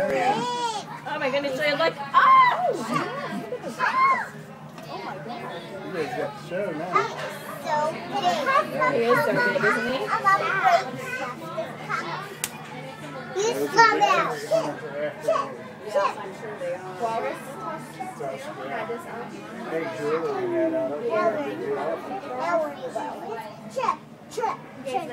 Oh my goodness, so like Oh! Oh my god. You guys got so show now. So pretty. He is so big, isn't he? I love breaks. He's come out. Walrus? Hey, Julie, we had Chip, chip, chip.